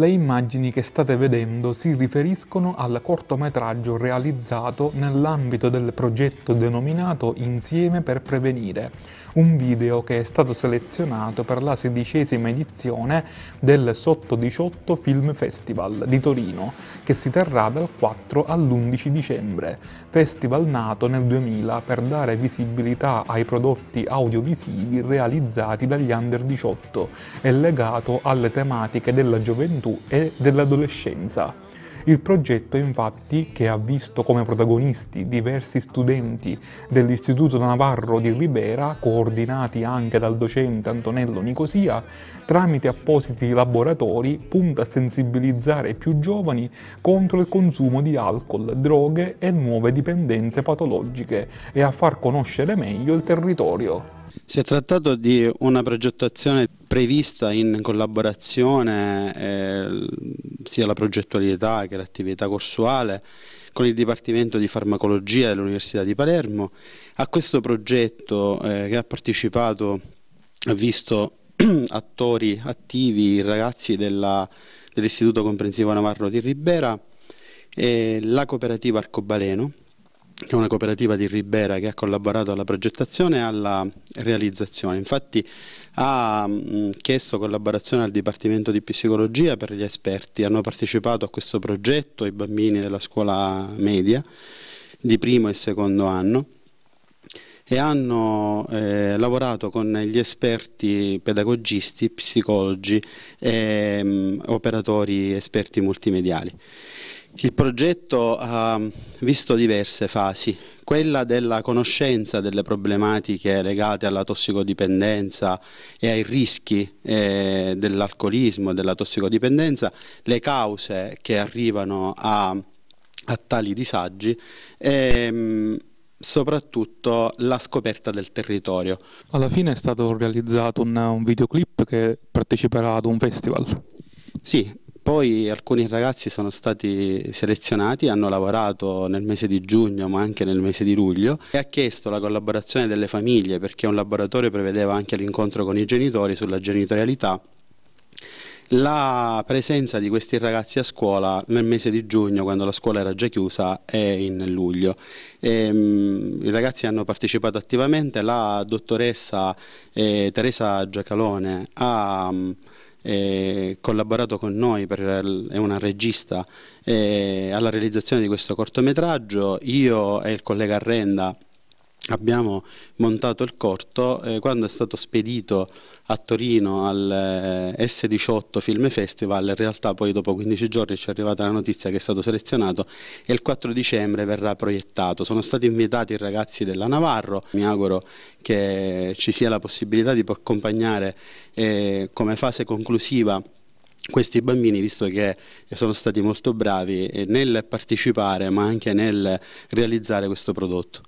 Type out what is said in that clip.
Le immagini che state vedendo si riferiscono al cortometraggio realizzato nell'ambito del progetto denominato Insieme per Prevenire, un video che è stato selezionato per la sedicesima edizione del Sotto 18 Film Festival di Torino, che si terrà dal 4 all'11 dicembre, festival nato nel 2000 per dare visibilità ai prodotti audiovisivi realizzati dagli under 18 e legato alle tematiche della gioventù gioventù e dell'adolescenza. Il progetto infatti, che ha visto come protagonisti diversi studenti dell'Istituto Navarro di Ribera, coordinati anche dal docente Antonello Nicosia, tramite appositi laboratori punta a sensibilizzare più giovani contro il consumo di alcol, droghe e nuove dipendenze patologiche e a far conoscere meglio il territorio. Si è trattato di una progettazione prevista in collaborazione eh, sia la progettualità che l'attività corsuale con il Dipartimento di Farmacologia dell'Università di Palermo. A questo progetto eh, che ha partecipato ha visto attori attivi, ragazzi dell'Istituto Comprensivo Navarro di Ribera, e la cooperativa Arcobaleno, che è una cooperativa di Ribera che ha collaborato alla progettazione e alla realizzazione. Infatti ha mh, chiesto collaborazione al Dipartimento di Psicologia per gli esperti, hanno partecipato a questo progetto i bambini della scuola media di primo e secondo anno e hanno eh, lavorato con gli esperti pedagogisti, psicologi e mh, operatori esperti multimediali. Il progetto ha visto diverse fasi, quella della conoscenza delle problematiche legate alla tossicodipendenza e ai rischi eh, dell'alcolismo e della tossicodipendenza, le cause che arrivano a, a tali disagi e mh, soprattutto la scoperta del territorio. Alla fine è stato realizzato un, un videoclip che parteciperà ad un festival. Sì, poi alcuni ragazzi sono stati selezionati, hanno lavorato nel mese di giugno ma anche nel mese di luglio e ha chiesto la collaborazione delle famiglie perché un laboratorio prevedeva anche l'incontro con i genitori sulla genitorialità. La presenza di questi ragazzi a scuola nel mese di giugno, quando la scuola era già chiusa, è in luglio. E, um, I ragazzi hanno partecipato attivamente, la dottoressa eh, Teresa Giacalone ha um, eh, collaborato con noi, per, è una regista, eh, alla realizzazione di questo cortometraggio. Io e il collega Arrenda abbiamo montato il corto eh, quando è stato spedito a Torino al eh, S18 Film Festival, in realtà poi dopo 15 giorni ci è arrivata la notizia che è stato selezionato e il 4 dicembre verrà proiettato. Sono stati invitati i ragazzi della Navarro, mi auguro che ci sia la possibilità di accompagnare eh, come fase conclusiva questi bambini, visto che sono stati molto bravi nel partecipare ma anche nel realizzare questo prodotto.